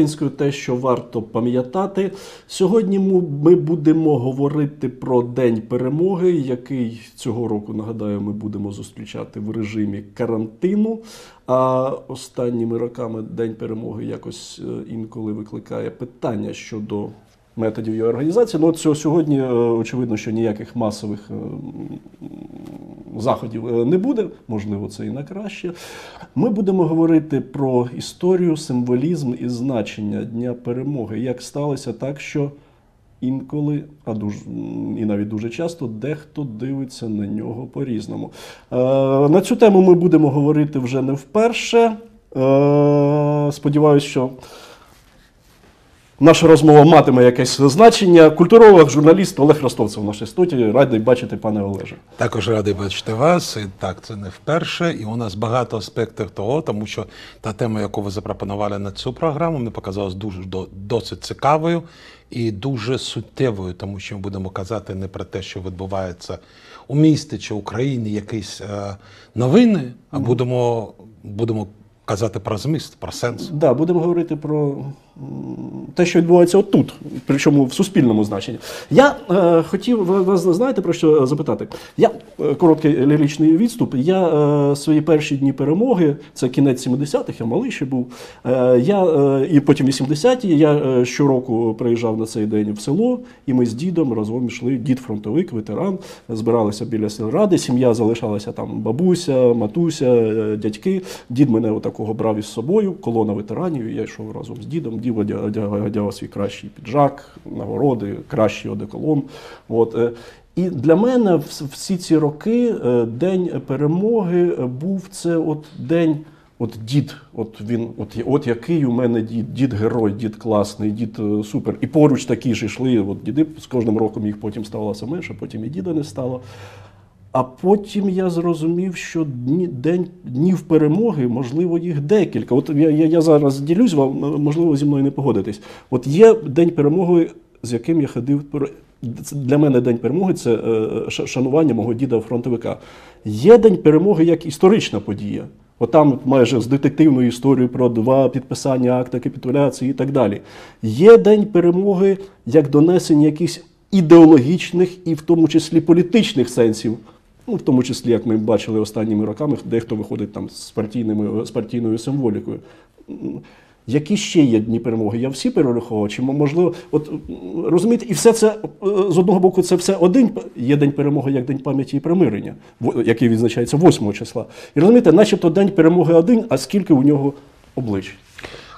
Яготинською, те, що варто пам'ятати. Сьогодні ми будемо говорити про День перемоги, який цього року, нагадаю, ми будемо зустрічати в режимі карантину. А останніми роками День перемоги якось е, інколи викликає питання щодо методів його організації. Ну, от сьогодні е, очевидно, що ніяких масових е, заходів е, не буде, можливо, це і на краще. Ми будемо говорити про історію, символізм і значення Дня перемоги. Як сталося так, що інколи, а дуже і навіть дуже часто, дехто дивиться на нього по-різному. На цю тему ми будемо говорити вже не вперше. Сподіваюсь, що Наша розмова матиме якесь значення. Культуролог, журналіст Олег Ростовцев в нашій студії. Радий бачити, пане Олеже. Також радий бачити вас. І так, це не вперше. І у нас багато аспектів того, тому що та тема, яку ви запропонували на цю програму, мені показалась дуже досить цікавою і дуже суттєвою, тому що ми будемо казати не про те, що відбувається у місті чи Україні, якісь е, новини, а будемо, будемо казати про зміст, про сенс. Да, будемо говорити про те, що відбувається отут, причому в суспільному значенні. Я е, хотів вас знаєте про що запитати? Я е, короткий ліричний відступ. Я е, свої перші дні перемоги, це кінець 70-х, я малий ще був. Е, я е, і потім 80-ті. Я е, щороку приїжджав на цей день в село, і ми з дідом разом йшли. Дід фронтовик, ветеран, збиралися біля сільради. Сім'я залишалася там бабуся, матуся, е, дядьки. Дід мене отакого брав із собою, колона ветеранів. Я йшов разом з дідом. Дід одяг- одяг- одягав свій кращий піджак, нагороди, кращий одеколон. От. е, І для мене вс- всі ці роки е, день перемоги був це от день. От дід, от він, от, от який у мене дід, дід герой, дід класний, дід е, супер. І поруч такі ж йшли. От діди з кожним роком їх потім ставалося менше, потім і діда не стало. А потім я зрозумів, що дні, день, днів перемоги, можливо, їх декілька. От я, я, зараз ділюсь вам, можливо, зі мною не погодитесь. От є день перемоги, з яким я ходив. Для мене День перемоги це е, шанування мого діда фронтовика. Є День перемоги як історична подія. От там майже з детективною історією про два підписання акта капітуляції і так далі. Є День перемоги як донесення якихось ідеологічних і в тому числі політичних сенсів. Ну, в тому числі, як ми бачили останніми роками, дехто виходить там з, партійними, з партійною символікою. Які ще є дні перемоги? Я всі перераховував? Чи можливо, от розумієте, і все це е, з одного боку, це все один є день перемоги як день пам'яті і примирення, який відзначається 8 числа. І розумієте, начебто день перемоги один, а скільки у нього облич?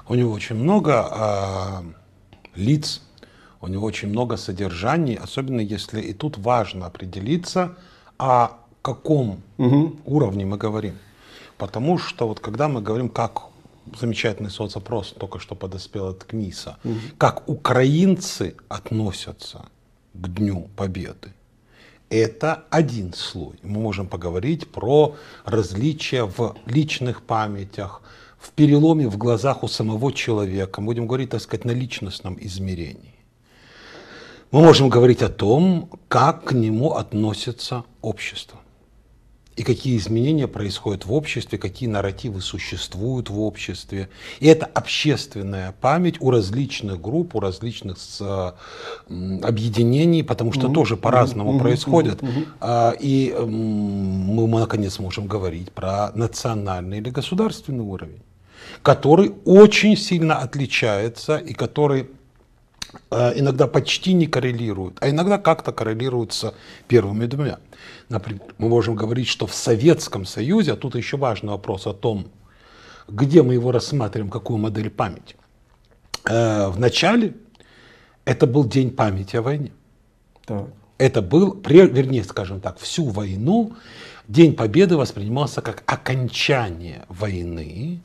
У него очень много а, лиц, у него очень много содержаний, особенно если и тут важно определиться, о каком уровне мы говорим. Потому что вот когда мы говорим, как замечательный соцопрос только что подоспел от КМИСа, как украинцы относятся к Дню Победы, это один слой. Мы можем поговорить про различия в личных памятях, в переломе в глазах у самого человека. Мы будем говорить, так сказать, на личностном измерении. Мы можем говорить о том, как к нему относится общество. И какие изменения происходят в обществе, какие нарративы существуют в обществе. И это общественная память у различных групп, у различных с- м, объединений, потому что тоже по-разному происходит. А, И мы, наконец, можем говорить про национальный или государственный уровень, который очень сильно отличается и который иногда почти не коррелируют, а иногда как-то коррелируют с первыми двумя. Например, мы можем говорить, что в Советском Союзе, а тут еще важный вопрос о том, где мы его рассматриваем, какую модель памяти. Э, В начале это был день памяти о войне. Так. Это был, вернее, скажем так, всю войну День Победы воспринимался как окончание войны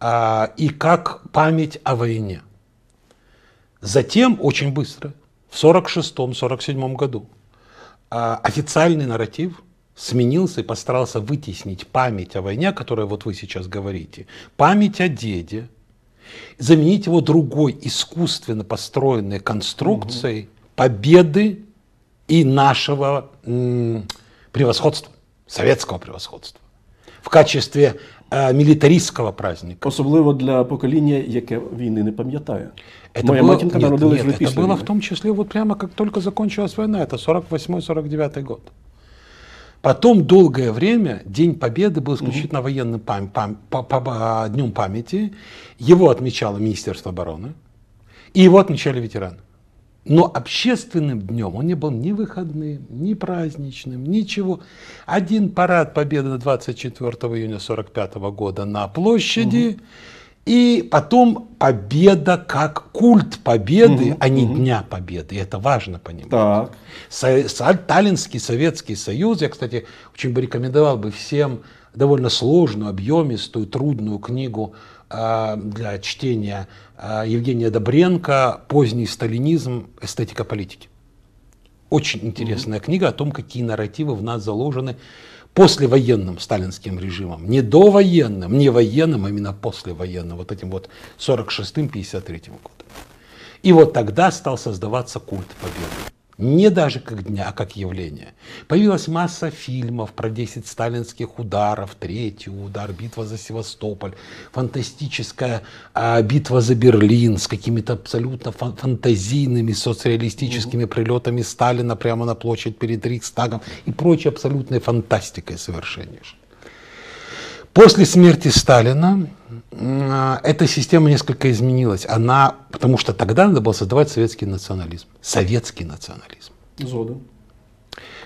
а, и как память о войне. Затем, очень быстро, в 1946-1947 году, а, официальный нарратив сменился и постарался вытеснить память о войне, о которой вот вы сейчас говорите, память о деде, заменить его другой искусственно построенной конструкцией победы и нашего превосходства, советского превосходства. в качестве э, милитаристского праздника. Особливо для покоління, яке війни не пам'ятає. Это Моя было, матінка нет, народилась нет, вже это після было війни. в том числе вот прямо как только закончилась война, это 48-49 год. Потом долгое время День Победы был исключительно военным пам- пам- па- па- па- днем памяти. Его отмечало Министерство обороны. И его отмечали ветераны. Но общественным днем он не был ни выходным, ни праздничным, ничего. Один парад Победы 24 июня 45 года на площади. И потом победа как культ победы, а не Дня Победы. И это важно понимать. Так. Со- Со- Таллинский Советский Союз, я, кстати, очень бы рекомендовал бы всем довольно сложную, объемистую, трудную книгу для чтения э, Евгения Добренко «Поздний сталинизм. Эстетика политики». Очень интересная книга о том, какие нарративы в нас заложены послевоенным сталинским режимом. Не довоенным, не военным, а именно послевоенным, вот этим вот 46-53 годом. И вот тогда стал создаваться культ победы. Не даже как дня, а как явление. Появилась масса фильмов про 10 сталинских ударов, третий удар, битва за Севастополь, фантастическая а, битва за Берлин с какими-то абсолютно фан- фантазийными соцреалистическими прилетами Сталина прямо на площадь перед Рейхстагом и прочей абсолютной фантастикой совершеннейшей. После смерти Сталина эта система несколько изменилась. Она, потому что тогда надо было создавать советский национализм. Советский национализм. Згоден.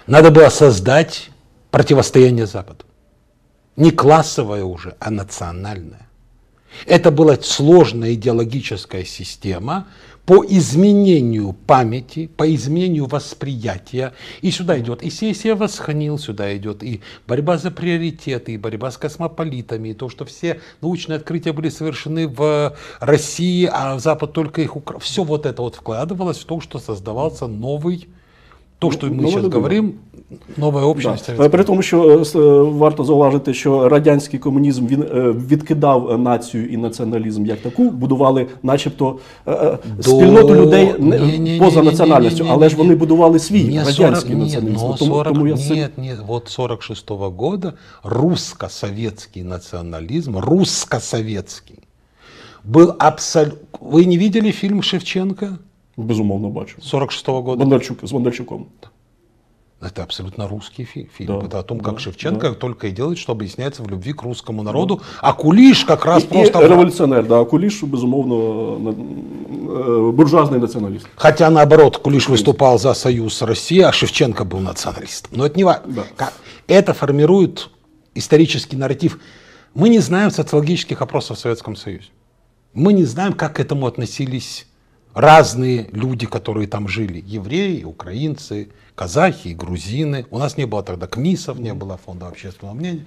Надо было создать противостояние Западу. Не классовое уже, а национальное. Это была сложная идеологическая система по изменению памяти, по изменению восприятия. И сюда идет и сессия Восханил, сюда идет и борьба за приоритеты, и борьба с космополитами, и то, что все научные открытия были совершены в России, а Запад только их украл. Все вот это вот вкладывалось в то, что создавался новый, то, что мы новая сейчас догма. Нова общність. Да. Е, при тому, що е, е, варто зауважити, що радянський комунізм він відкидав націю і націоналізм як таку, будували, начебто, спільноту людей поза національністю, але ж вони будували свій радянський націоналізм. Ну, тому, тому я Нет, нет, вот 46 -го года русско-советский национализм, русско-советский, был абсолютно... Ви не видели фильм Шевченка? Безумовно, бачу. 46 -го года? Бондарчук, с Бондарчуком. Это абсолютно русский фи- фильм. Да, Это о том, как да, Шевченко только и делает, что объясняется в любви к русскому народу. А Кулиш как раз І, просто... і революціонер, да, а Куліш, безумовно, на- е, буржуазний націоналіст. Хотя наоборот, Кулиш выступал за союз с Россией, а Шевченко был националистом. Но это не важно. Да. Как- Это формирует исторический нарратив. Мы не знаем социологических опросов в Советском Союзе. Мы не знаем, как к этому относились разные люди, которые там жили. Евреи, украинцы, казахи, грузины. У нас не было тогда КМИСов, не было фонда общественного мнения,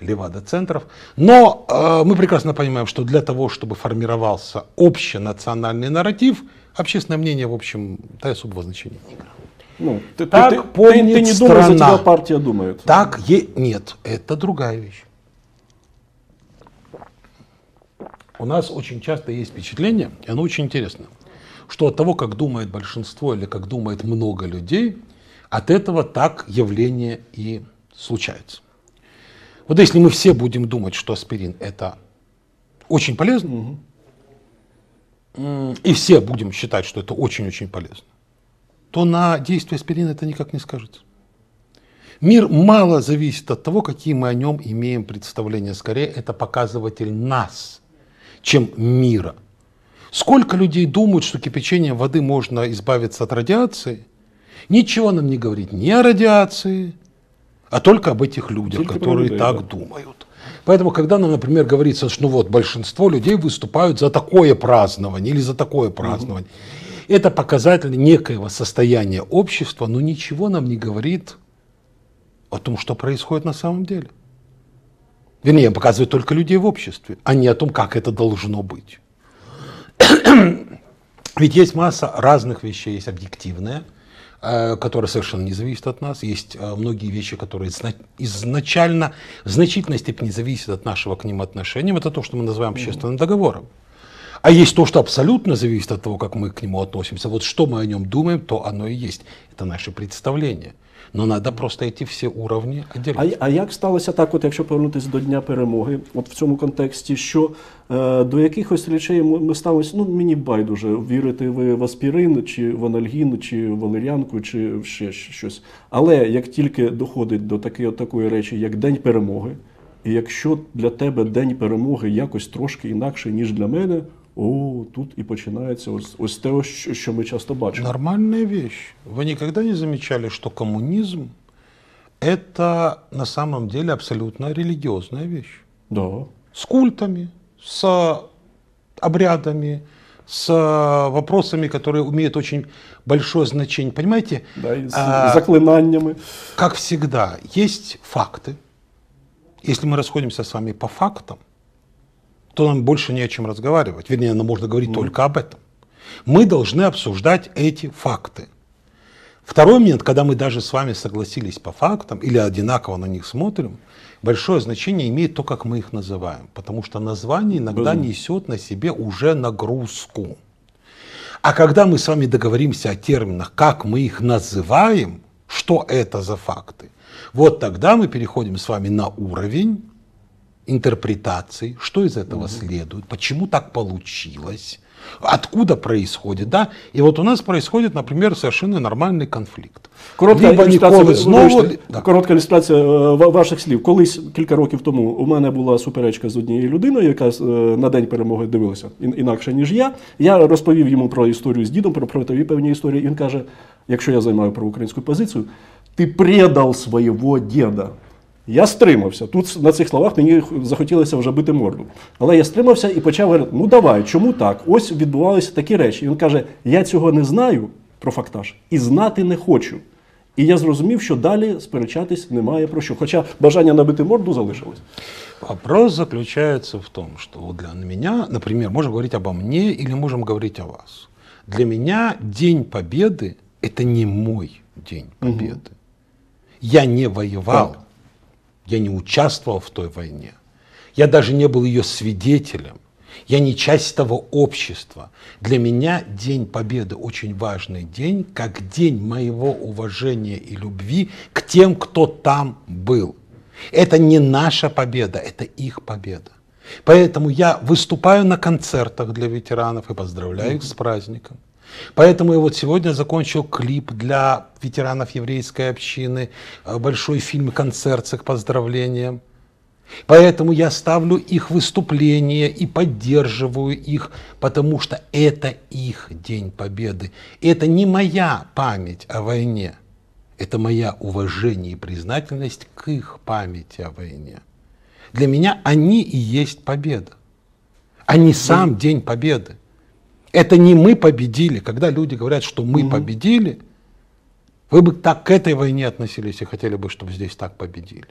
левада-центров. Но э, мы прекрасно понимаем, что для того, чтобы формировался общенациональный нарратив, общественное мнение, в общем, да, особого значения не играло. Ну, ти, Так ти, ти, помнить ти не думаєш, за страна. тебе партія думає. Так, е- нет, это другая вещь. У нас очень часто есть впечатление, и оно очень интересно, что от того, как думает большинство или как думает много людей, от этого так явление и случается. Вот если мы все будем думать, что аспирин это очень полезно, м, и все будем считать, что это очень-очень полезно, то на действие аспирина это никак не скажется. Мир мало зависит от того, какие мы о нем имеем представления. Скорее, это показыватель нас, чем мира. Сколько людей думают, что кипячением воды можно избавиться от радиации? Ничего нам не говорит ни о радиации, а только об этих людях, Только которые людей, так да. думают. Поэтому, когда нам, например, говорится, что ну вот большинство людей выступают за такое празднование или за такое празднование, это показатель некоего состояния общества, но ничего нам не говорит о том, что происходит на самом деле. Вернее, показывает только людей в обществе, а не о том, как это должно быть. Ведь есть масса разных вещей, есть объективные, э, которые совершенно не зависят от нас, есть э, многие вещи, которые изна- изначально в значительной степени зависят от нашего к ним отношения. Это то, что мы называем общественным договором. А есть то, что абсолютно зависит от того, как мы к нему относимся. Вот что мы о нем думаем, то оно и есть. Это наше представление. Но надо просто эти все уровни А, а як сталося так, от якщо повернутися до Дня перемоги, от в цьому контексті, що е, до якихось речей ми, ставимося, ну мені байдуже, вірите ви в аспірин, чи в анальгін, чи в валеріанку, чи ще щось. Але як тільки доходить до таки, от такої речі, як День перемоги, і якщо для тебе День перемоги якось трошки інакше, ніж для мене, о, тут і починається ось, ось те, що, що ми часто бачимо. Нормальная вещь. Вы никогда не замечали, что коммунизм это на самом деле абсолютно религиозная вещь. Да. С культами, с обрядами, с вопросами, которые имеют очень большое значение. Понимаете, Да, і з а, заклинаннями. как всегда, есть факты. Если мы расходимся с вами по фактам, то нам больше не о чем разговаривать. Вернее, нам можно говорить только об этом. Мы должны обсуждать эти факты. Второй момент, когда мы даже с вами согласились по фактам или одинаково на них смотрим, большое значение имеет то, как мы их называем. Потому что название иногда Безумно. несет на себе уже нагрузку. А когда мы с вами договоримся о терминах, как мы их называем, что это за факты, вот тогда мы переходим с вами на уровень интерпретации, что из этого следует, почему так получилось, откуда происходит, да? И вот у нас происходит, например, совершенно нормальный конфликт. Коротка Либо Ніколи знову, да. коротка ілюстрація е, ваших слів. Колись кілька років тому у мене була суперечка з однією людиною, яка е, на день перемоги дивилася інакше, ніж я. Я розповів йому про історію з дідом, про протові певні історії. І він каже: якщо я займаю проукраїнську позицію, ти предав свого діда. Я стримався. Тут на цих словах мені захотілося вже бити морду. Але я стримався і почав говорити: ну давай, чому так? Ось відбувалися такі речі. І він каже: Я цього не знаю про фактаж і знати не хочу. І я зрозумів, що далі сперечатись немає про що. Хоча бажання набити морду залишилось. Вопрос заключается в том, что вот для меня, например, можем говорить обо мне или можем говорить о вас. Для меня День Победы – это не мой День Победы. Я не воевал, Так. Я не участвовал в той войне. Я даже не был ее свидетелем. Я не часть того общества. Для меня День Победы очень важный день, как день моего уважения и любви к тем, кто там был. Это не наша победа, это их победа. Поэтому я выступаю на концертах для ветеранов и поздравляю их с праздником. Поэтому я вот сегодня закончил клип для ветеранов еврейской общины, э, большой фильм концерт с их поздравлением. Поэтому я ставлю их выступления и поддерживаю их, потому что это их День Победы. Это не моя память о войне, это моя уважение и признательность к их памяти о войне. Для меня они и есть победа, не сам День Победы. Это не мы победили. Когда люди говорят, что мы победили, вы бы так к этой войне относились и хотели бы, чтобы здесь так победили.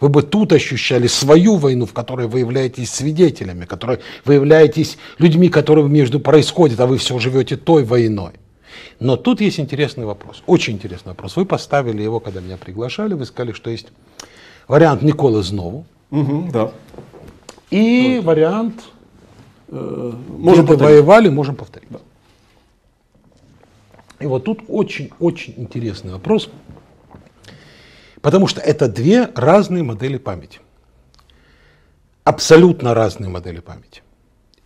Вы бы тут ощущали свою войну, в которой вы являетесь свидетелями, которой вы являетесь людьми, которые между происходят, а вы все живете той войной. Но тут есть интересный вопрос, очень интересный вопрос. Вы поставили его, когда меня приглашали, вы сказали, что есть вариант Николы Знову Угу, да. и вариант Можем Можем повторить. воевали, можем повторить. И вот тут очень-очень интересный вопрос, потому что это две разные модели памяти. Абсолютно разные модели памяти.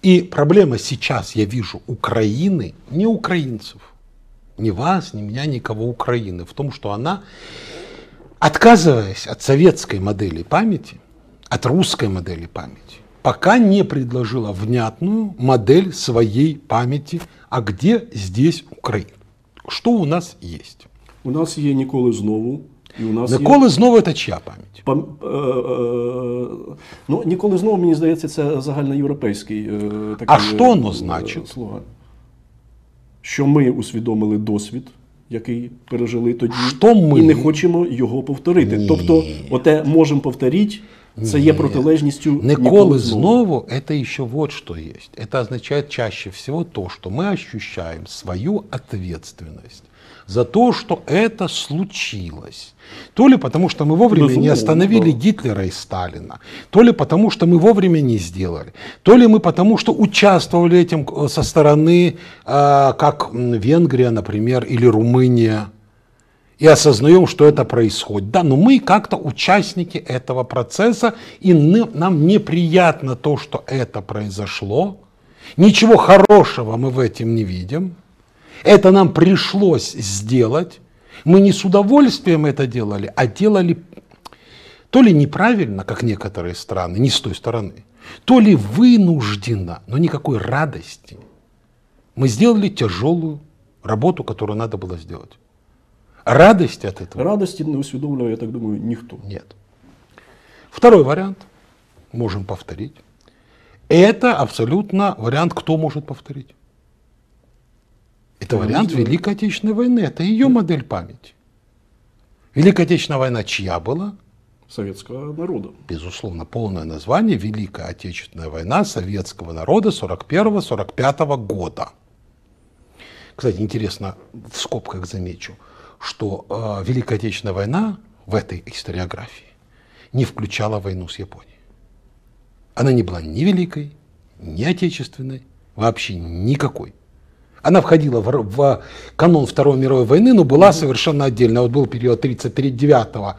И проблема сейчас, я вижу, Украины, не украинцев, ни вас, ни меня, никого Украины, в том, что она, отказываясь от советской модели памяти, от русской модели памяти, пока не предложила внятную модель своей памяти, а где здесь Украина. Что у нас есть? У нас є ніколи знову. І у нас є... Николы Знова это чья память? Пам- е, е, ну, ніколи знову, мені здається, це загальноєвропейський е, такий А що воно е, значить? слоган. Що ми усвідомили досвід, який пережили тоді, Що ми? і не хочемо його повторити. Ні. Тобто, оте можемо повторити, це є протилежністю Николы Знову это еще вот что есть. Это означает чаще всего то, что мы ощущаем свою ответственность за то, что это случилось. То ли потому, что мы вовремя не Безумно, остановили да. Гитлера и Сталина, то ли потому, что мы вовремя не сделали, то ли мы потому, что участвовали этим э, со стороны, э, как Венгрия, например, или Румыния, и осознаем, что это происходит. Да, но мы как-то участники этого процесса, и нам неприятно то, что это произошло. Ничего хорошего мы в этом не видим. Это нам пришлось сделать. Мы не с удовольствием это делали, а делали то ли неправильно, как некоторые страны, не с той стороны, то ли вынужденно, но никакой радости. Мы сделали тяжелую работу, которую надо было сделать. Радости от этого Радості не усвідомлює, я так думаю, ніхто. нет. Второй вариант, можем повторить. Это абсолютно вариант, кто может повторить. Это вариант Великой Отечественной войны, это ее модель памяти. Великая Отечественная война чья была? Совєтського народу. Безусловно, полное название Великая Отечественная война советского народа 41-45 года. Кстати, интересно, в скобках замечу, что э, Великая Отечественная война в этой историографии не включала войну с Японией. Она не была ни великой, ни отечественной, вообще никакой. Она входила в, в канон Второй мировой войны, но была совершенно отдельно. Вот был период 39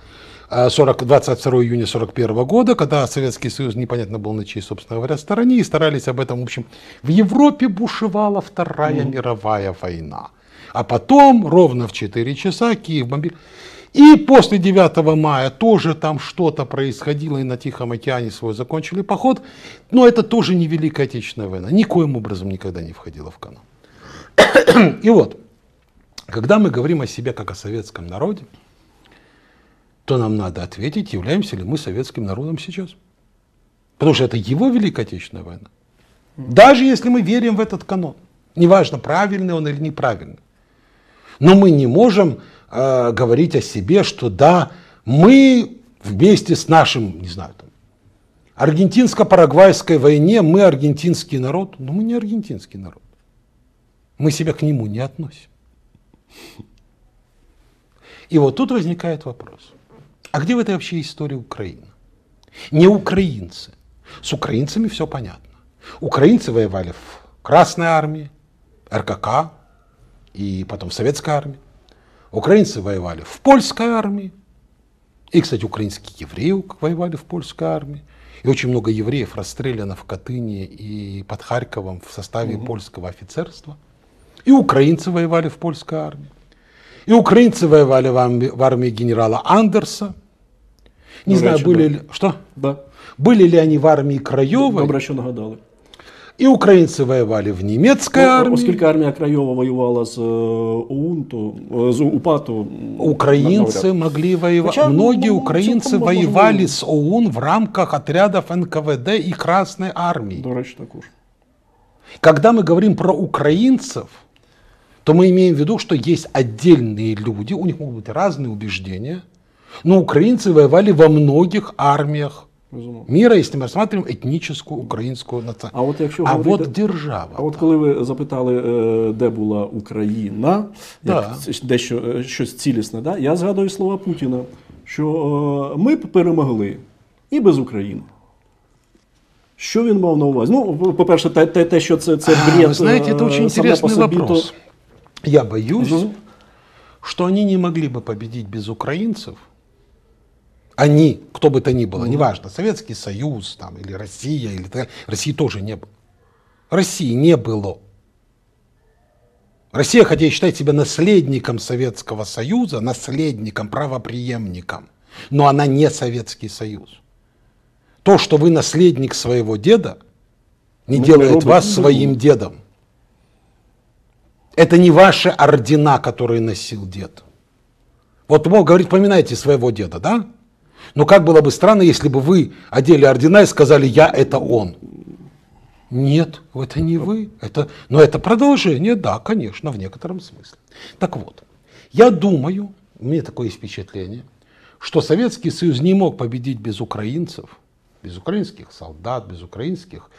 э, 40, 22 июня 41 года, когда Советский Союз непонятно был на чьей, собственно говоря, стороне, и старались об этом, в общем, в Европе бушевала Вторая мировая война. А потом, ровно в 4 часа, Киев бомбили. И после 9 мая тоже там что-то происходило, и на Тихом океане свой закончили поход. Но это тоже не Великая Отечественная война. Никоим образом никогда не входила в канон. И вот, когда мы говорим о себе как о советском народе, то нам надо ответить, являемся ли мы советским народом сейчас. Потому что это его Великая Отечественная война. Даже если мы верим в этот канон, неважно, правильный он или неправильный. Но мы не можем э, говорить о себе, что да, мы вместе с нашим, не знаю, там, аргентинско-парагвайской войне, мы аргентинский народ, но мы не аргентинский народ. Мы себя к нему не относим. И вот тут возникает вопрос. А где в этой вообще истории Украина? Не украинцы. С украинцами все понятно. Украинцы воевали в Красной армии, РКК и потом в Советской армии. Украинцы воевали в Польской армии. И, кстати, украинские евреи воевали в Польской армии. И очень много евреев расстреляно в Катыни и под Харьковом в составе польского офицерства. И украинцы воевали в польской армии. И украинцы воевали в армии, в армии генерала Андерса. Не До знаю, речі, были ли, что? Да. Были ли они в армии Краевой? Добре, що нагадали. И украинцы воевали в немецкой Ну, армии. Оскільки армія Крайова воювала з е, ОУН, то е, з УПА, то м, Украинцы навряд. могли воевать. Хотя, ну, Многие ну, украинцы целком можно воевали воевать. с ОУН в рамках отрядов НКВД и Красной армии. До речі, також. Когда мы говорим про украинцев, то мы имеем в виду, что есть отдельные люди, у них могут быть разные убеждения, но украинцы воевали во многих армиях Безумовно. мира, если мы рассматриваем этническую украинскую нацию. А от якщо А говорити- вот держава. А от коли ви запитали, е, де була Україна, як Да. ц- дещо е, щось цілісне, да? я згадую слова Путіна, що е, ми б перемогли і без України. Що він мав на увазі? Ну, по-перше, те, те, те що це, це А, бред. Вы знаете, это е, очень саме по интересный собі, вопрос. Я боюсь, Мгм. что они не могли бы победить без украинцев. Они, кто бы то ни было, неважно, Советский Союз там, или Россия, или так далее. России тоже не было. России не было. Россия, хотя и считает себя наследником Советского Союза, наследником, правопреемником, но она не Советский Союз. То, что вы наследник своего деда, не Ну, делает робот вас не своим думает. дедом. Это не ваши ордена, которые носил дед. Вот мол, говорит, поминайте своего деда, да? Но как было бы странно, если бы вы одели ордена и сказали, я это он. Нет, это не вы. Это, но это продолжение, да, конечно, в некотором смысле. Так вот, я думаю, у меня такое есть впечатление, что Советский Союз не мог победить без украинцев, без украинских солдат, без украинских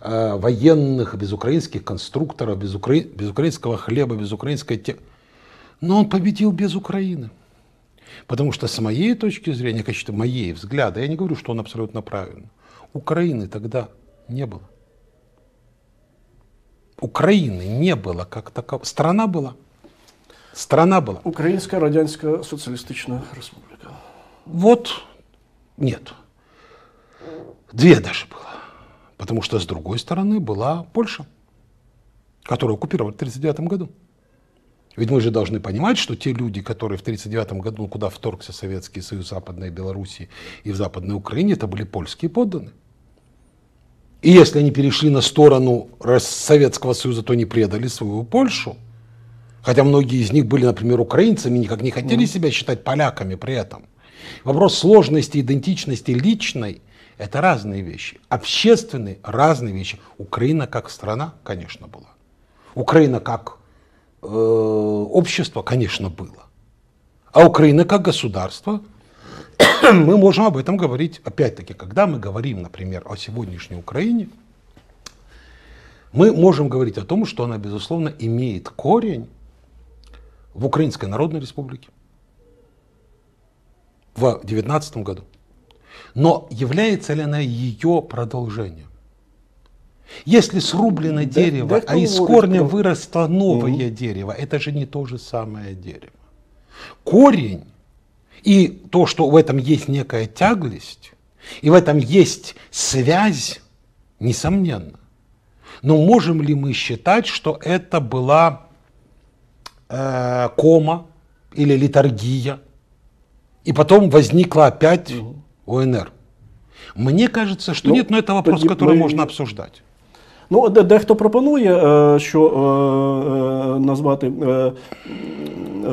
э, военных, без украинских конструкторов, без, укра- без украинского хлеба, без украинской те... Но он победил без Украины. Потому что с моей точки зрения, качества моей взгляда, я не говорю, что он абсолютно правильный, Украины тогда не было. Украины не было как таковой. Страна была. Страна была. Українська Радянська Соціалістична Республіка. Вот нет. Две даже было. Потому что с другой стороны была Польша, которую оккупировали в 1939 году. Ведь мы же должны понимать, что те люди, которые в 1939 году, куда вторгся Советский Союз, Западной Белоруссии и в Западной Украине, это были польские подданные. И если они перешли на сторону Советского Союза, то они предали свою Польшу. Хотя многие из них были, например, украинцами, никак не хотели себя считать поляками при этом. Вопрос сложности, идентичности личной – это разные вещи. Общественные – разные вещи. Украина как страна, конечно, была. Украина как общество, конечно, было. А Украина как государство, мы можем об этом говорить, опять-таки, когда мы говорим, например, о сегодняшней Украине, мы можем говорить о том, что она, безусловно, имеет корень в Украинской Народной Республике в 19 году. Но является ли она ее продолжением? Если срублено Да- дерево, да кто а из корня про- выросло новое дерево, это же не то же самое дерево. Корень и то, что в этом есть некая тяглость, и в этом есть связь, несомненно. Но можем ли мы считать, что это была э, кома или литургия, и потом возникла опять ОНР? Мне кажется, что Ну, нет, но это вопрос, который можно обсуждать. Ну, де- дехто пропонує, е, що е, е, назвати, е, м,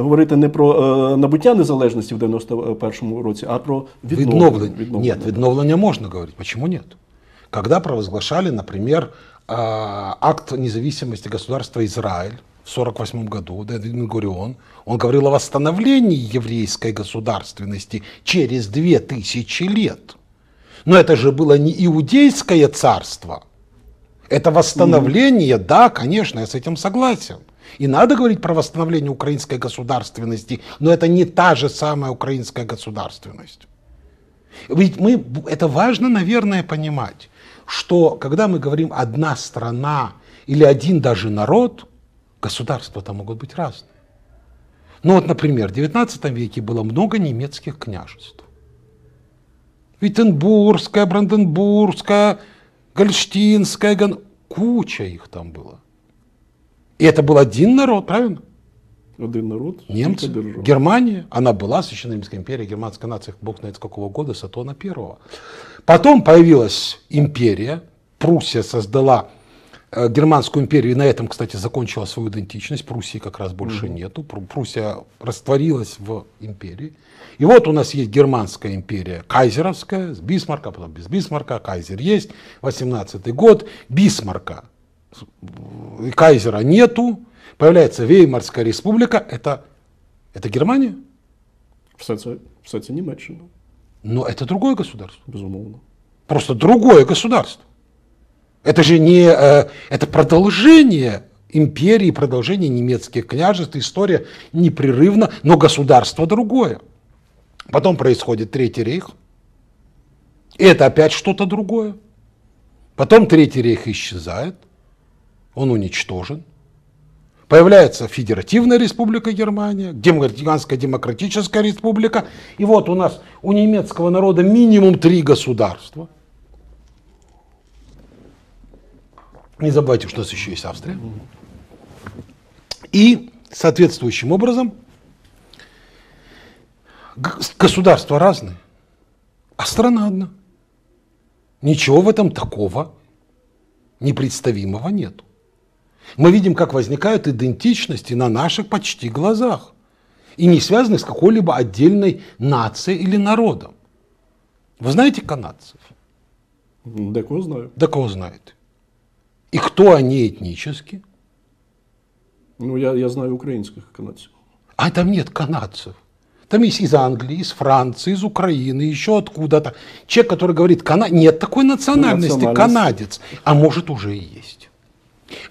говорити не про е, набуття незалежності в 91-му році, а про відновлення. Відновлення. Нет, відновлення можно говорить. Почему нет? Когда провозглашали, например, а, акт независимости государства Израиль в 1948 году, Давид Бен-Гурион, он говорил о восстановлении еврейской государственности через две тысячи лет. Но это же было не иудейское царство, это восстановление, да, конечно, я с этим согласен. И надо говорить про восстановление украинской государственности, но это не та же самая украинская государственность. Ведь мы, это важно, наверное, понимать, что когда мы говорим одна страна или один даже народ, государства-то могут быть разные. Ну вот, например, в 19 веке было много немецких княжеств. Виттенбургская, Бранденбургская, Гольштинская, Ган... куча их там было. И это был один народ, правильно? Один народ, Немцы. Германия, она была Священная Римская империя, германская нация, бог знает с какого года, Сатона первого. Потом появилась империя, Пруссия создала германскую империю, и на этом, кстати, закончила свою идентичность. Пруссии как раз больше нету. Пру- Пруссия растворилась в империи. И вот у нас есть германская империя, кайзеровская, с Бисмарка, потом без Бисмарка, кайзер есть, 18 год, Бисмарка и кайзера нету, появляется Веймарская республика, это, это Германия, Все це, все це Німеччина, но это другое государство, безумовно. просто другое государство. Это же не, э, это продолжение империи, продолжение немецких княжеств, история непрерывна, но государство другое. Потом происходит Третий рейх, и это опять что-то другое. Потом Третий рейх исчезает, он уничтожен. Появляется Федеративная республика Германия, Германская демократическая республика. И вот у нас у немецкого народа минимум три государства. Не забывайте, что у нас еще есть Австрия. И соответствующим образом государства разные, а страна одна. Ничего в этом такого непредставимого нет. Мы видим, как возникают идентичности на наших почти глазах. И не связаны с какой-либо отдельной нацией или народом. Вы знаете канадцев? Декого знаю. Да кого знаете? И кто они этнически? Ну, я, я знаю українських канадців. А там нет канадцев. Там есть из Англии, из Франции, из Украины, еще откуда-то. Человек, который говорит, Кана... нет такой национальности, Национальность. канадец. А может уже и есть.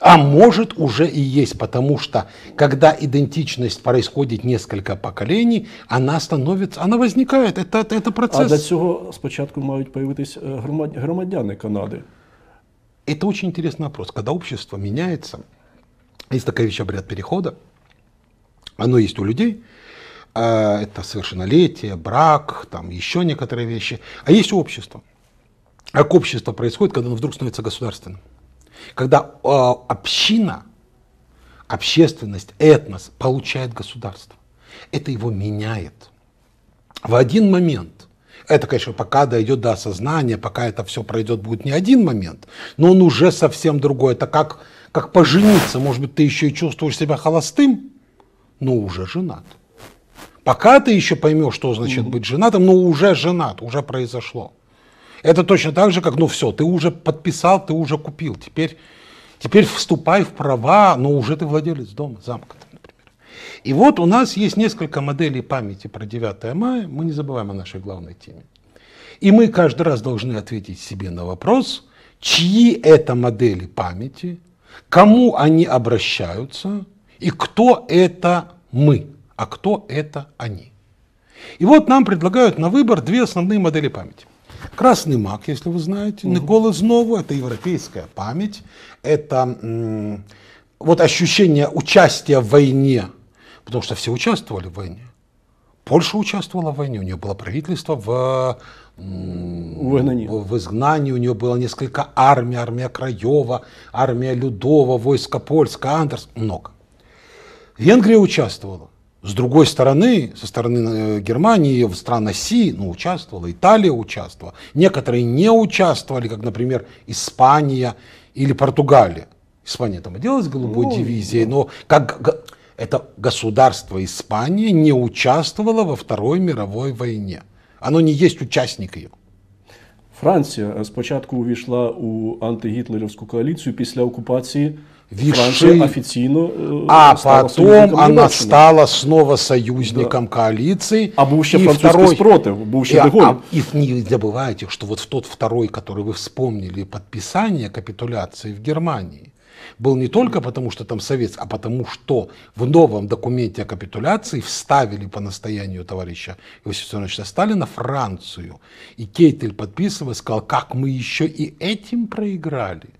А может уже и есть, потому что когда идентичность происходит несколько поколений, она становится, она возникает, это, это, это А процесс. для цього спочатку мають появитись громадяни Канади. Это очень интересный вопрос. Когда общество меняется, есть такая вещь обряд перехода, оно есть у людей, э, это совершеннолетие, брак, там еще некоторые вещи, а есть у общества. Как общество происходит, когда оно вдруг становится государственным. Когда э, община, общественность, этнос получает государство. Это его меняет. В один момент, это, конечно, пока дойдет до осознания, пока это все пройдет, будет не один момент, но он уже совсем другой. Это как, как пожениться. Может быть, ты еще и чувствуешь себя холостым, но уже женат. Пока ты еще поймешь, что значит быть женатым, но уже женат, уже произошло. Это точно так же, как, ну все, ты уже подписал, ты уже купил. Теперь, теперь вступай в права, но уже ты владелец дома, замка. И вот у нас есть несколько моделей памяти про 9 мая. Мы не забываем о нашей главной теме. И мы каждый раз должны ответить себе на вопрос, чьи это модели памяти, кому они обращаются и кто это мы, а кто это они. И вот нам предлагают на выбор две основные модели памяти. Красный маг, если вы знаете, Никола Знову, это европейская память, это вот ощущение участия в войне, потому что все участвовали в войне. Польша участвовала в войне, у нее было правительство в, м, У вигнанні. в, в изгнании, у нее было несколько армий, армия Краева, армия Людова, войско Польска, Андерс, много. Венгрия участвовала. С другой стороны, со стороны э, Германии, в стран оси, ну, участвовала, Италия участвовала. Некоторые не участвовали, как, например, Испания или Португалия. Испания там отделалась голубой Ну, дивизией, но как это государство Испания не участвовало во Второй мировой войне. Оно не есть участник ее. Франція е, спочатку увійшла у антигітлерівську коаліцію після окупації. Віши. Франція офіційно е, А стала потом союзником она Німеччини. стала снова союзником коалиции. А був ще И французький второй- спротив, був ще И, Деголь. а, и не забывайте, что вот в тот второй, который вы вспомнили, подписание капитуляции в Германии, был не только потому, что там совет, а потому что в новом документе о капитуляции вставили по настоянию товарища Иосифа Виссарионовича Сталина Францию. И Кейтель подписывая сказал, как мы еще и этим проиграли.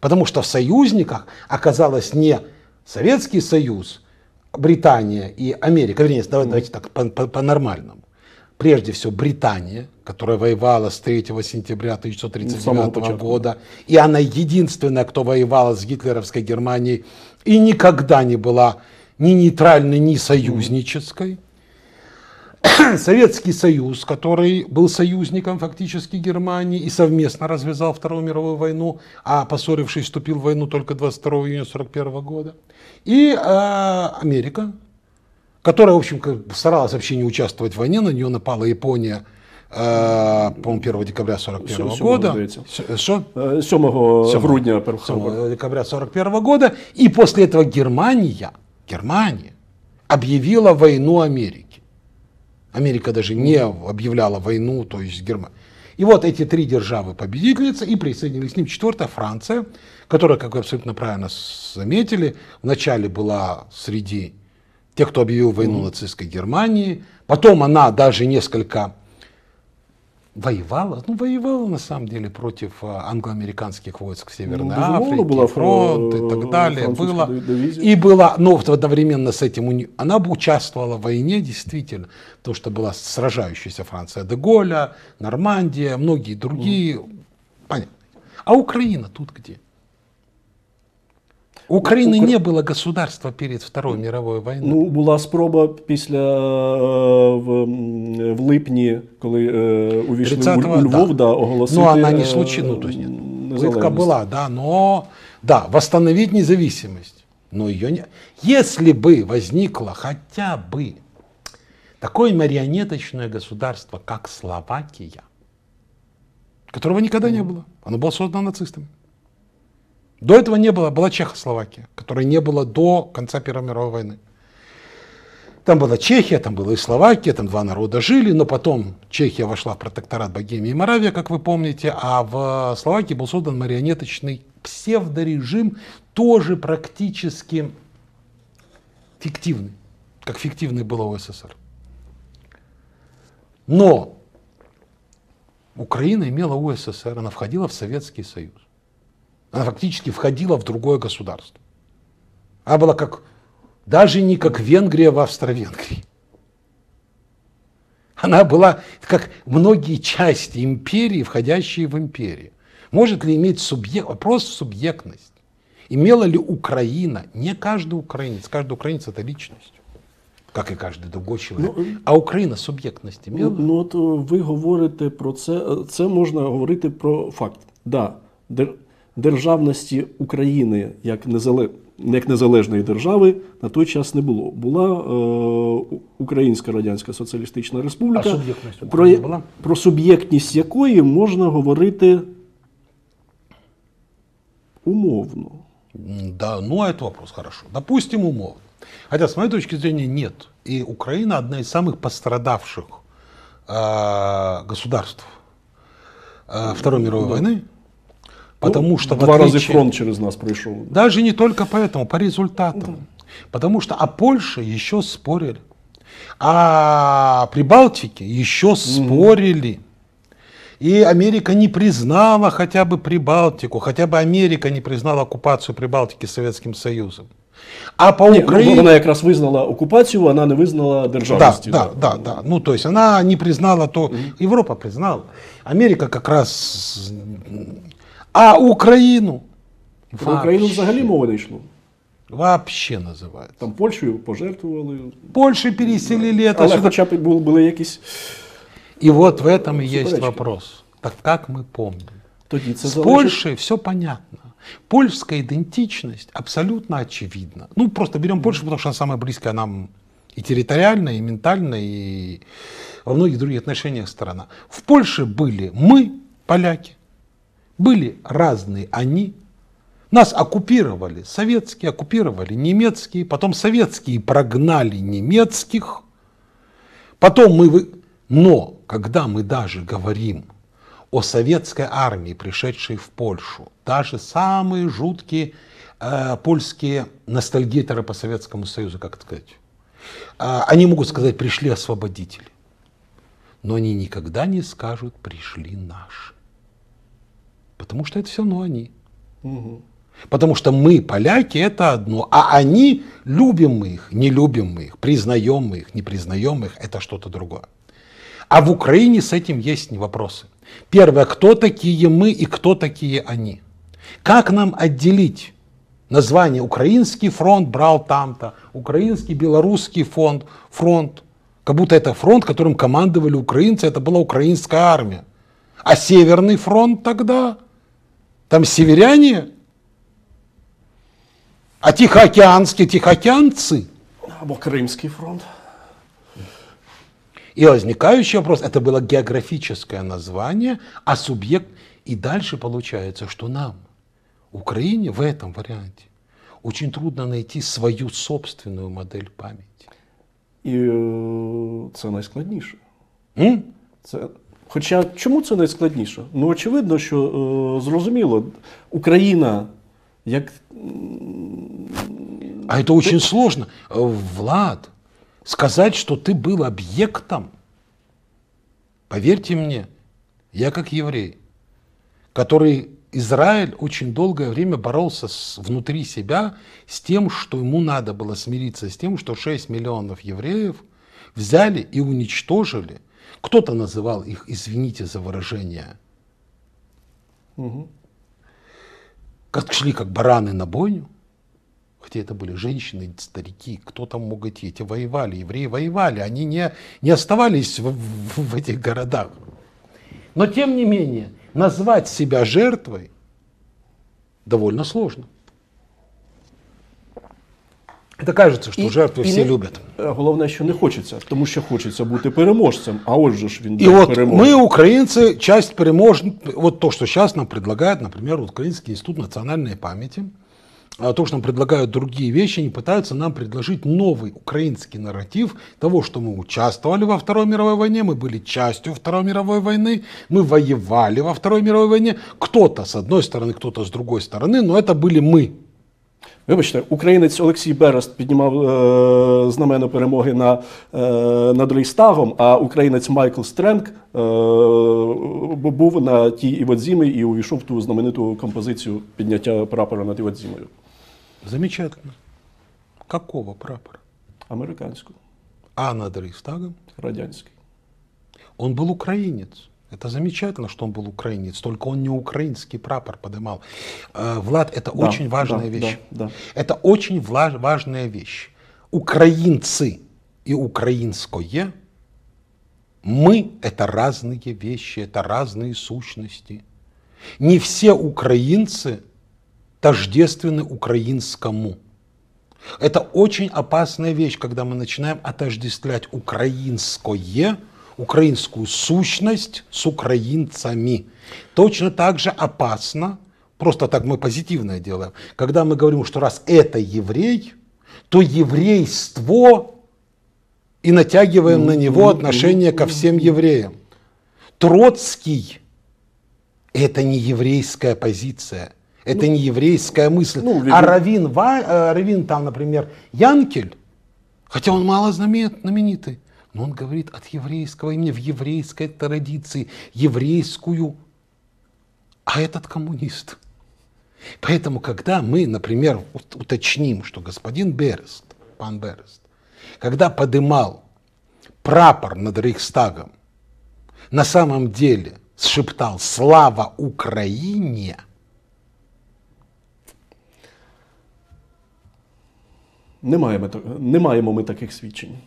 Потому что в союзниках оказалось не Советский Союз, Британия и Америка, вернее, давай- давайте так по- по- по-нормальному. Прежде всего Британия, которая воевала с 3 сентября С самого 1939 початку. года, и она единственная, кто воевала с гитлеровской Германией и никогда не была ни нейтральной, ни союзнической. Советский Союз, который был союзником фактически Германии и совместно развязал Вторую мировую войну, а поссорившись вступил в войну только 22 июня 1941 года. И э, Америка, которая, в общем, старалась вообще не участвовать в войне, на нее напала Япония, э, по-моему, 1 декабря 1941 Сьомого, года. Что? Е, 7 7 грудня Перл 7 Харбор. декабря 1941 года. И после этого Германия, Германия объявила войну Америке. Америка даже не объявляла войну, то есть Германия. И вот эти три державы победительницы и присоединились к ним четвертая Франция, которая, как вы абсолютно правильно заметили, вначале была среди тех, кто объявил войну нацистской Германии. Потом она даже несколько воевала, ну воевала на самом деле против а, англо-американских войск Северной безумовно, Африке, была фронт фро- и так далее. Было. дивизия. И была, но одновременно с этим она бы участвовала в войне действительно, потому что была сражающаяся Франция де Голля, Нормандия, многие другие. Понятно. А Украина тут где? У Украины Укра- не было государства перед Второй мировой войной. Ну, була спроба після е, в, м, в липні, коли е, увійшли у, 30-го, у Львов, да. да, оголосити. Но она не е, случилась. Ну, то есть, нет, незалежність. Пытка была, да, но да, восстановить независимость. Но ее не. Если бы возникло хотя бы такое марионеточное государство, как Словакия, которого никогда не было, оно было создано нацистами. До этого не было, была Чехословакия, которой не было до конца Первой мировой войны. Там была Чехия, там была и Словакия, там два народа жили, но потом Чехия вошла в протекторат Богемии и Моравия, как вы помните, а в Словакии был создан марионеточный псевдорежим тоже практически фиктивный, как фиктивный был у СССР. Но Украина имела УССР, она входила в Советский Союз. Она фактически входила в другое государство. Она была как, даже не как Венгрия в Австро-Венгрии. Она была как многие части империи, входящие в империю. Может ли иметь субъект, вопрос субъектность. Имела ли Украина, не каждый украинец, каждый украинец это личность, как и каждый другой человек, а Україна суб'єктність Ну, имела? ну от е, ви говорите про це. е, Це можна говорити про факт. Да, дер- державності України як, незале, як незалежної держави на той час не було. Була е, У- Українська Радянська Соціалістична Республіка, А суб'єктність про, України була? про суб'єктність якої можна говорити умовно. М, Да, ну а это вопрос, хорошо. Допустим, умовно. Хотя, с моей точки зрения, нет. И Украина одна из самых пострадавших э, государств э, Второй мировой войны. Потому Ну, что в два рази отличие- фронт через нас пройшов. Даже не только поэтому, по результатам. Потому что о Польше еще спорили. А Прибалтике еще спорили. И Америка не признала хотя бы Прибалтику, хотя бы Америка не признала оккупацию Прибалтики Советским Союзом. А по Ні, ну, Украине... вона якраз визнала окупацію, вона не визнала Да, державності. да, да, да. Ну, то есть она не признала то, Европа признала, Америка как раз, а Украину Про Україну взагалі мови не йшло. вообще называется. Там Польщею пожертвували. Польшу переселили это Але сюда. хоча б були, були якісь. И вот в этом и есть Суперечки. вопрос. Так как мы помним? Тоді це С залежить. Польшей все понятно. Польская идентичность абсолютно очевидна. Ну, просто берем Польшу, потому что она самая близкая нам и территориально, и ментально, и во многих других отношениях страна. В Польше были мы, поляки, были разные они. Нас оккупировали советские, оккупировали немецкие, потом советские прогнали немецких, потом мы... вы- Но когда мы даже говорим о советской армии, пришедшей в Польшу, даже самые жуткие э, польские ностальгиторы по Советскому Союзу, как сказать, э, они могут сказать, пришли освободители. Но они никогда не скажут, пришли наши. Потому что это все равно они. Потому что мы, поляки, это одно, а они, любим мы их, не любим мы их, признаем мы их, не признаем их, это что-то другое. А в Украине с этим есть вопросы. Первое, кто такие мы и кто такие они? Как нам отделить название «Украинский фронт» брал там-то, «Украинский белорусский фонд», фронт, как будто это фронт, которым командовали украинцы, это была украинская армия. А Северный фронт тогда, там северяне, а Тихоокеанские тихоокеанцы. Або Кримський фронт. И возникающий вопрос, это было географическое название, а субъект, и дальше получается, что нам, Украине в этом варианте, очень трудно найти свою собственную модель памяти. І е, це найскладніше. М? Це... Хоча чому це найскладніше? Ну, очевидно, що е, зрозуміло, Україна як А это очень сложно. Э, Влад, сказать, что ты был объектом, поверьте мне, я как еврей, который Израиль очень долгое время боролся с- внутри себя с тем, что ему надо было смириться с тем, что 6 миллионов евреев взяли и уничтожили. кто-то называл их, извините за выражение, как шли как бараны на бойню. Хотя это были женщины, старики, кто там мог идти, эти воевали, евреи воевали, они не, не оставались в, в- в этих городах. Но тем не менее, назвать себя жертвой довольно сложно. Это кажется, что жертвы все не- любят. Е, Головне, що не хочеться, тому що хочеться бути переможцем, а отже ж він И був вот переможцем. мы, украинцы, часть переможн... Вот то, что сейчас нам предлагает, например, Украинский институт национальной памяти, а, то, что нам предлагают другие вещи, они пытаются нам предложить новый украинский нарратив того, что мы участвовали во Второй мировой войне, мы были частью Второй мировой войны, мы воевали во Второй мировой войне. Кто-то с одной стороны, кто-то с другой стороны, но это были мы. Вибачте, українець Олексій Берест піднімав е, знамено перемоги на, е, над Рейхстагом, а українець Майкл Стренк е, був на тій Іводзімі і увійшов в ту знамениту композицію підняття прапора над Іводзімою. Замечательно. Какого прапора? Американську, А над Рейхстагом? радянський. Он был украинец. Это замечательно, что он был украинец, только он не украинский прапор поднимал. Э, Влад, это Да, очень важная да, вещь. да, да. Это очень вла- важная вещь. Украинцы и украинское, мы – это разные вещи, это разные сущности. Не все украинцы тождественны украинскому. Это очень опасная вещь, когда мы начинаем отождествлять украинское, украинскую сущность с украинцами. Точно так же опасно, просто так мы позитивное делаем, когда мы говорим, что раз это еврей, то еврейство и натягиваем на него отношение ко всем евреям. Троцкий – это не еврейская позиция, это не еврейская мысль. ну, а Равин, Ва- э, Равин там, например, Янкель, хотя он мало знаменитый, но он говорит от еврейского имени в еврейской традиции, еврейскую, а этот коммунист. Поэтому, когда мы, например, ут- уточним, что господин Берест, пан Берест, когда подымал прапор над Рейхстагом, на самом деле шептал «Слава Украине», Не маємо, та- не маємо ми таких свідчень.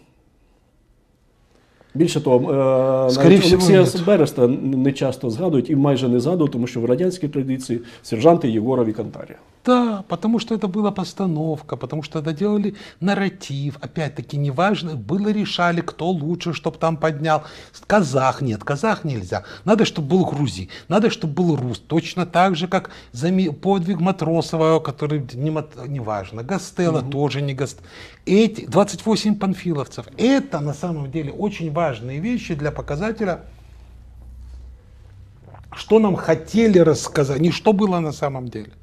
Більше того, е, Скоріше навіть всього, Олексія ні. Береста не часто згадують і майже не згадують, тому що в радянській традиції сержанти Єгоров і Кантарія. Да, потому что это была постановка, потому что это делали нарратив. Опять-таки, неважно, было решали, кто лучше, чтобы там поднял. Казах нет, казах нельзя. Надо, чтобы был грузи, надо, чтобы был рус. Точно так же, как подвиг Матросова, который не, мат- неважно, Гастелла тоже не Гаст. Эти 28 панфиловцев, это на самом деле очень важные вещи для показателя что нам хотели рассказать, не что было на самом деле.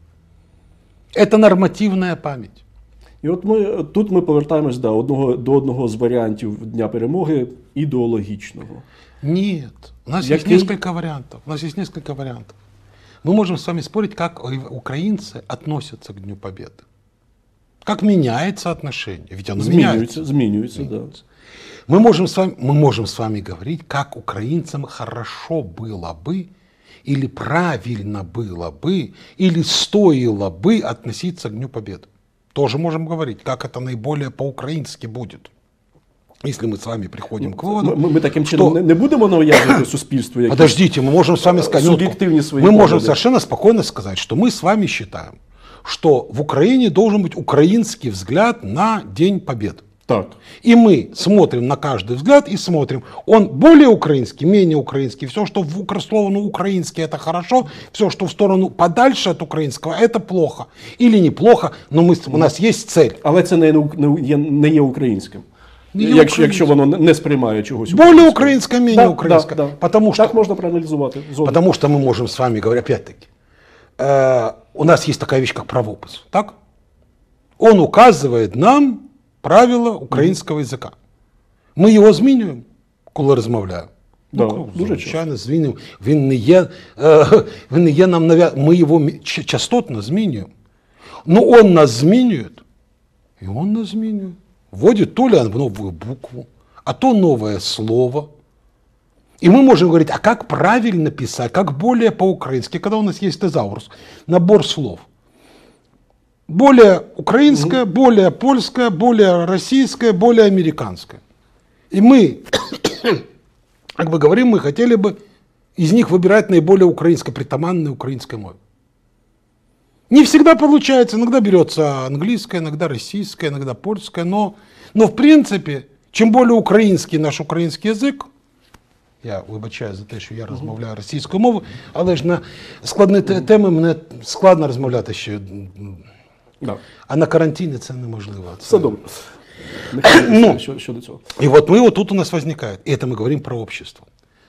Это нормативная память. І от ми тут ми повертаємось до одного до одного з варіантів Дня перемоги ідеологічного. Нет, у нас Я есть к ней- несколько вариантов. У нас есть несколько вариантов. Мы можем с вами спорить, как украинцы относятся к Дню Победы. Как меняется отношение. Ведь оно меняется. Змінюється, змінюється, да. Мы можем, с вами, мы можем с вами говорить, как украинцам хорошо было бы, или правильно было бы, или стоило бы относиться к Дню Победы. Тоже можем говорить, как это наиболее по-украински будет. Если мы с вами приходим к выводу, Ми, ми, таким что- чином не, не будемо нав'язувати суспільству якісь Подождите, мы можем с вами сказать, ну, свои мы можем совершенно спокойно сказать, что мы с вами считаем, что в Украине должен быть украинский взгляд на День Победы. Так. И мы смотрим на каждый взгляд и смотрим, он более украинский, менее украинский, все, что в укр- сторону украинский, это хорошо, все, что в сторону подальше от украинского, это плохо. Или неплохо, но мы, с- у нас есть цель. Але це не, не, є, не є українським. Не є якщо, українським. якщо воно не- не сприймає чогось. Более українського. украинское, менее Да, украинское. да, да. Потому что Так можна проаналізувати. згоден. Потому что мы можем с вами говорить, опять-таки, э, у нас есть такая вещь, как правопис, так? Он указывает нам правила українського язика. Ми його змінюємо, коли розмовляємо. Да, Ну, дуже звичайно, змінюємо. Він не є, е, він не є нам нав'я... Ми його мі- ч- частотно змінюємо. Ну, он нас змінює, і он нас змінює. Вводит то ли в новую букву, а то новое слово. И мы можем говорить, а как правильно писать, как более по-украински, когда у нас есть тезаурус, набор слов. Более украинское, более польское, более российское, более американское. И мы, как бы говорим, мы хотели бы из них выбирать наиболее украинское, притаманное украинской мове. Не всегда получается, иногда берется английское, иногда российское, иногда польское, но, но в принципе, чем более український наш український язик, я вибачаю за те, що я розмовляю російською мовою, але ж на складні те- теми мене складно розмовляти ще м, да. А на карантині це неможливо. Це-. Нехай Ну. що- цього. И вот мы вот тут у нас возникает, и это мы говорим про общество.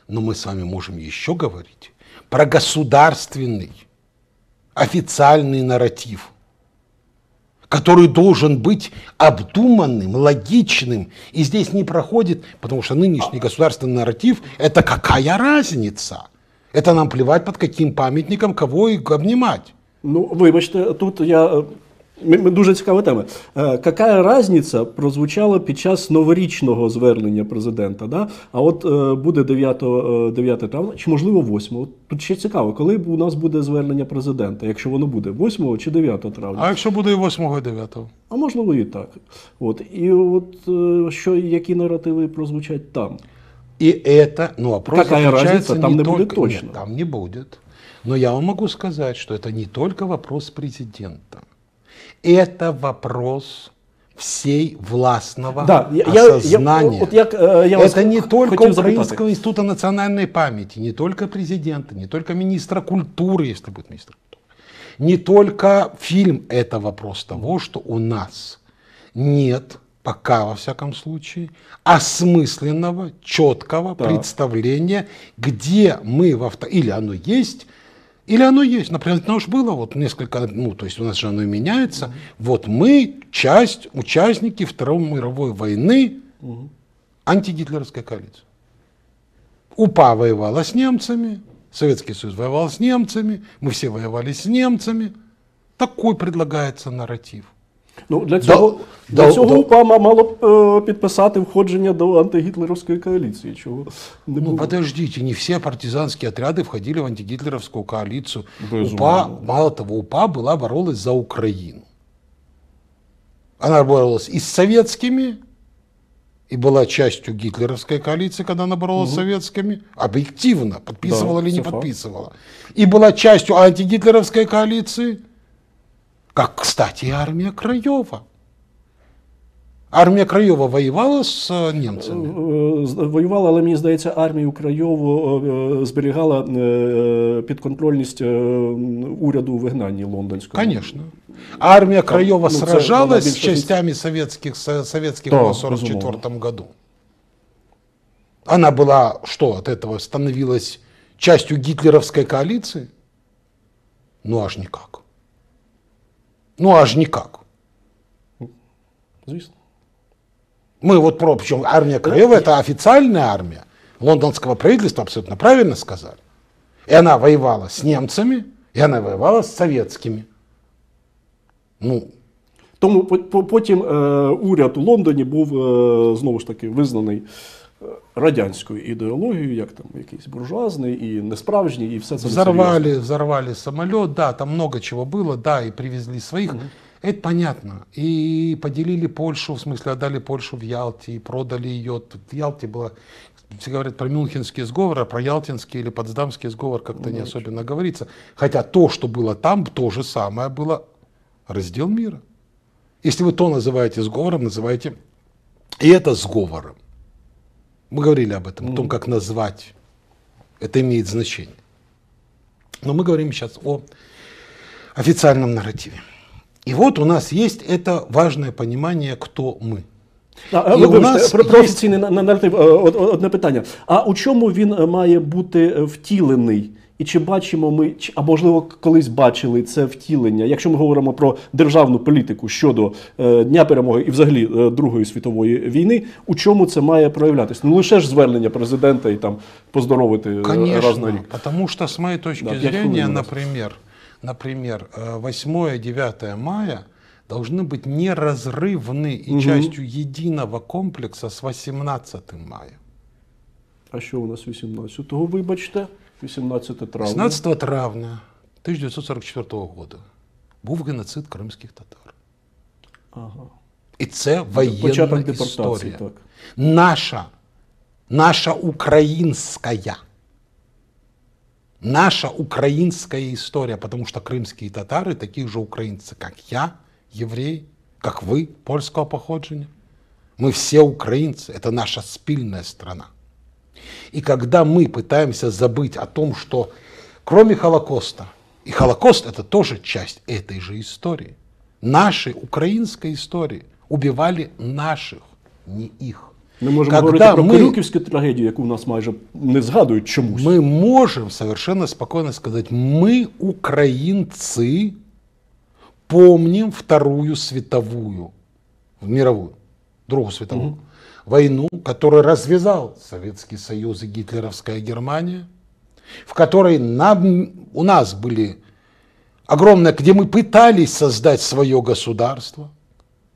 Но мы с вами можем еще говорить про государственный, официальный нарратив, который должен быть обдуманным, логичным. И здесь не проходит, потому что нынешний государственный нарратив – это какая разница? Это нам плевать, под каким памятником кого и обнимать. Ну, вибачте, тут я. Е, Дуже цікава тема. Е, Какая різниця прозвучала під час новорічного звернення президента? Да? А от е, буде 9, е, 9 травня, чи можливо 8. Тут ще цікаво, коли у нас буде звернення президента, якщо воно буде 8 чи 9 травня. А якщо буде і 8 і 9? А можливо і так. От. І от е, що, які наративи прозвучать там? И это, ну, вопрос Какая разница? Там не не будет точно. Нет, там не будет. Но я вам могу сказать, что это не только вопрос президента. Это вопрос всей властного Да, я- я- я- осознания. вот я, э, я это не только. Украинского института национальной памяти, не только президента, не только министра культуры, если будет министр культуры. Не только фильм, это вопрос того, что у нас нет пока, во всяком случае, осмысленного, четкого Так. представления, где мы в авто... Или оно есть, или оно есть. Например, оно же было вот несколько, ну, то есть у нас же оно и меняется. Вот мы часть, участники Второй мировой войны антигитлеровской коалиции. УПА воевала с немцами, Советский Союз воевал с немцами, мы все воевали с немцами. Такой предлагается нарратив. Ну, для цього, да, для цього да. УПА ма- мало б е, підписати входження до антигітлерівської коаліції. Чого не Ну, було. подождите, не все партизанские отряды входили в антигитлеровскую коалицию. Безумно. УПА, мало того, УПА была боролась за Украину. Она боролась и с советскими, и была частью гитлеровской коалиции, когда она боролась с советскими. Объективно, подписывала Да, или не это факт. подписывала. И была частью антигитлеровской коалиции, как, кстати, и армия Краева. Армия Краева воевала с э, немцами. Е, з- Воювала, але мені здається, армію Крайову е, зберігала е, підконтрольність е, уряду у вигнанні лондонського. Конечно. Армия Краева ну, це сражалась вона с більш частями советских, со- советских Да, в 1944 году. Она была, что от этого, становилась частью гитлеровской коалиции? Ну, аж никак. Ну, аж никак. Звісно. Мы вот про, причем армия Краева это официальная армия лондонского правительства, абсолютно правильно сказали. И она воевала с немцами, и она воевала с советскими. Ну, Тому по- по- потім е, уряд у Лондоні був е, знову ж таки визнаний е, радянською ідеологією, як там якийсь буржуазний і несправжній, і все це несерйозно. Взорвали, взорвали самолет, да, там много чего было, да, и привезли своих. Это понятно. И поделили Польшу, в смысле отдали Польшу в Ялте, и продали ее. Тут В Ялте было, все говорят про Мюнхенский сговор, а про Ялтинский или Потсдамский сговор как-то не особенно говорится. Хотя то, что было там, то же самое было раздел мира. Если вы то называете сговором, называете и это сговором. Мы говорили об этом, о том, как назвать. Это имеет значение. Но мы говорим сейчас о официальном нарративе. И вот у нас есть это важное понимание, кто мы. А, І ви, у вибачте, нас про, про є- офіційний на- на- наратив. е, од- од- Одне питання. А у чому він е, має бути е, втілений? І чи бачимо ми, чи- а можливо, колись бачили це втілення, якщо ми говоримо про державну політику щодо е, Дня перемоги і взагалі е, Другої світової війни, у чому це має проявлятися? Ну лише ж звернення президента і там поздоровити е, раз на Конечно, рік. потому что с моей точки Да, пять зрения, хвилин у нас. например, например, 8-9 мая должны быть неразрывны и частью единого комплекса с 18 мая. А що у нас 18-го, вибачте? 18 травня. 18 травня 1944 года був геноцид кримських татар. Ага. І це воєнна Початок депортації, історія. так. Наша, наша українська, наша украинская история, потому что крымские татары такие же украинцы, как я, еврей, как вы, польского походжения. Мы все украинцы, это наша спильная страна. И когда мы пытаемся забыть о том, что кроме Холокоста, и Холокост это тоже часть этой же истории, нашей украинской истории убивали наших, не их. Ми можемо Когда говорити про ми- Корюківську трагедію, яку в нас майже не згадують чомусь. Мы можем совершенно спокойно сказать, мы, украинцы, помним Вторую световую, мировую, Другую световую войну, которую развязал Советский Союз и гитлеровская Германия, в которой нам, у нас были огромное, где мы пытались создать свое государство,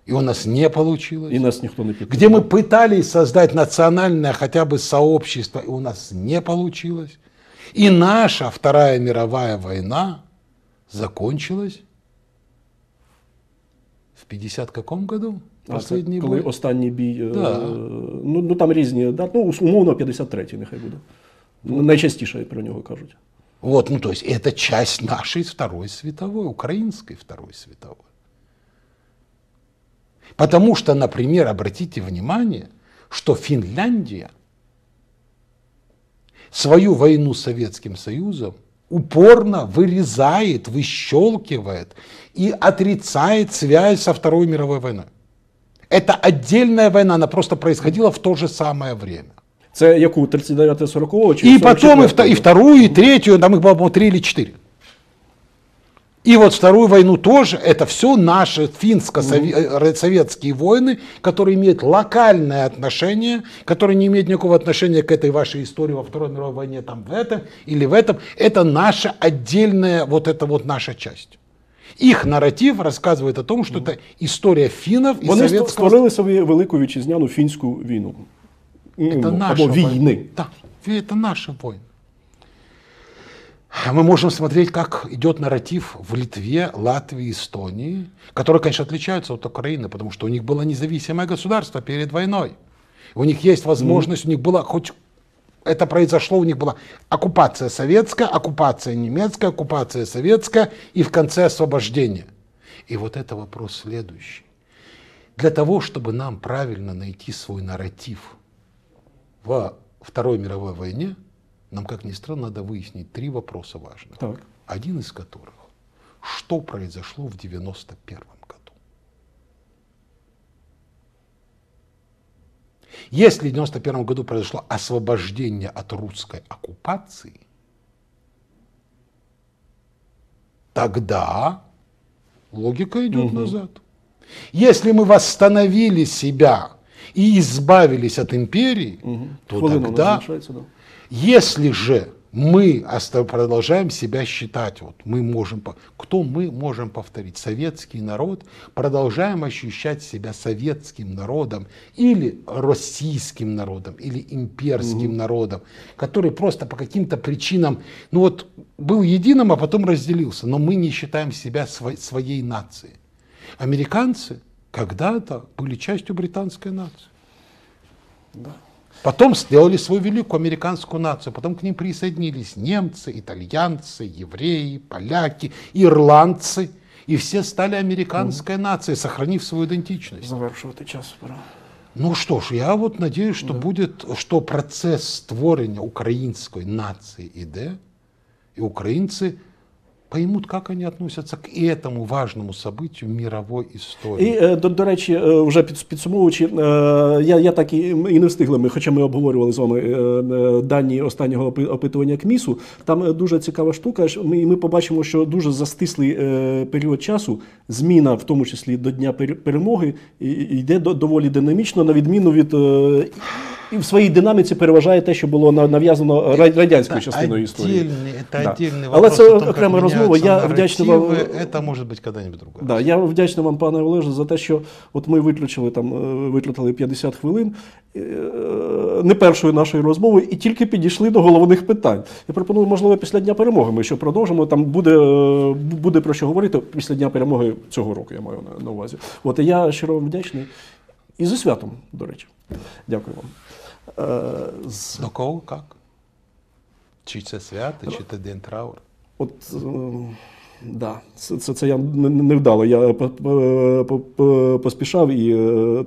и у нас не получилось І нас ніхто не підтримує. где мы пытались создать национальное хотя бы сообщество, и у нас не получилось. И наша Вторая мировая война закончилась в 50 каком году? А це Последний коли бой? останній бій. е, Да. Ну, ну там різні, да, ну, умовно 53-й нехай буде. Найчастіше про нього кажуть. Вот, ну то есть это часть нашей Второй световой, украинской Второй световой. Потому что, например, обратите внимание, что Финляндия свою войну с Советским Союзом упорно вырезает, выщелкивает и отрицает связь со Второй мировой войной. Это отдельная война, она просто происходила в то же самое время. Це яку 39-40 чи И потом и, 44-го? вто- и вторую, и третью, там их было, три или четыре. И вот вторую войну тоже, это все наши финско-советские войны, которые имеют локальное отношение, которые не имеют никакого отношения к этой вашей истории во Второй мировой войне, там в этом или в этом. Это наша отдельная, вот это вот наша часть. Их нарратив рассказывает о том, что это история финнов и Вони ст- советского створили собі велику вітчизняну фінську війну. Это Ну, наша або война. війни. Да, это наша война. Мы можем смотреть, как идет нарратив в Литве, Латвии, Эстонии, которые, конечно, отличаются от Украины, потому что у них было независимое государство перед войной. У них есть возможность, у них было хоть это произошло, у них была оккупация советская, оккупация немецкая, оккупация советская и в конце освобождение. И вот это вопрос следующий. Для того, чтобы нам правильно найти свой нарратив во Второй мировой войне, нам, как ни странно, надо выяснить три вопроса важных. Так. Один из которых, что произошло в 91 году. Если в 91 году произошло освобождение от русской оккупации, тогда логика идет назад. Если мы восстановили себя и избавились от империи, то Хвилина у нас тогда да. если же мы продолжаем себя считать, вот мы можем, кто мы можем повторить? Советский народ, продолжаем ощущать себя советским народом или российским народом, или имперским народом, который просто по каким-то причинам, ну вот был единым, а потом разделился, но мы не считаем себя сво- своей нацией. Американцы когда-то были частью британской нации. Потом сделали свою великую американскую нацию, потом к ним присоединились немцы, итальянцы, евреи, поляки, ирландцы, и все стали американской нацией, сохранив свою идентичность. Завершувати час пора. Ну что ж, я вот надеюсь, что будет, что процесс створения украинской нации іде, и украинцы поймут, как они относятся к этому важному событию мировой истории. І е, до, до речі, е, вже під, підсумовуючи, е, я, я так і, і не встигли. Ми, хоча ми обговорювали з вами дані останнього опи- опитування КМІСу. Там дуже цікава штука. Ми, ми побачимо, що дуже за стислий е, період часу зміна, в тому числі до дня пер- перемоги, йде до- доволі динамічно, на відміну від е, і в своїй динаміці переважає те, що було на- нав'язано ра- радянською частиною історії. Отдельный, это Да. отдельный Але вопрос. це о том, как окрема розмова. меняются Я вдячний вам. нарративы. Это может быть когда-нибудь другое. Да, я вдячний вам, пане Олеже, за те, що от ми виключили там, е, витратили 50 хвилин е, не першої нашої розмови і тільки підійшли до головних питань. Я пропоную, можливо, після дня перемоги ми ще продовжимо. Там буде, е, буде про що говорити після дня перемоги цього року, я маю на, на увазі. От і я щиро вам вдячний. І зі святом, до речі. Дякую вам. Е, з- До кого как? Чи це свято, чи це день траур? От е, да, це, це, це я не, вдало. Я по- поспішав і е,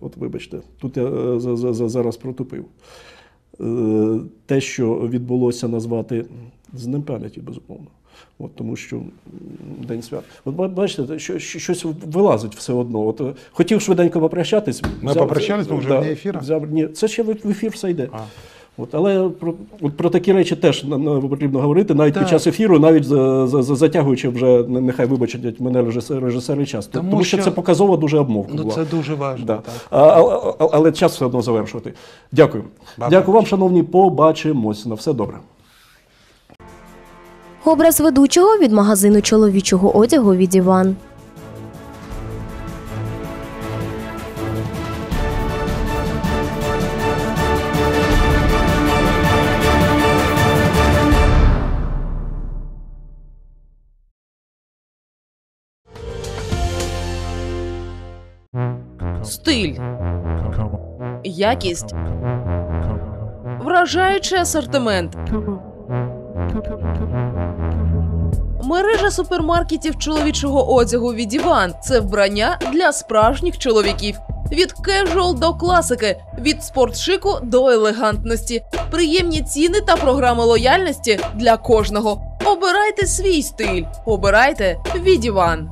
от вибачте, тут я е, за- за- за- зараз протупив. Е, Те, що відбулося назвати з днем пам'яті, безумовно. От, тому що День свят. От бачите, що, що- щось вилазить все одно. От, е, хотів швиденько попрощатись. Ми попрощались, ми вже да, вне ефіра? взяв- ні, це ще в ефір все йде. От, але про, от про такі речі теж потрібно говорити, навіть під час ефіру, навіть за, за, за- затягуючи вже, нехай вибачать мене режисери, режисери час. Тому Тому, що, це показова дуже обмовка. Ну була. це дуже важливо. Да. Так. А, а, а- але час все одно завершувати. Дякую. Бабка. Дякую вам, шановні. Побачимось. На все добре. Образ ведучого від магазину чоловічого одягу від Іван. Стиль, якість, вражаючий асортимент. Мережа супермаркетів чоловічого одягу від Іван це вбрання для справжніх чоловіків. Від кежуал до класики, від спортшику до елегантності, приємні ціни та програми лояльності для кожного. Обирайте свій стиль. Обирайте від Іван.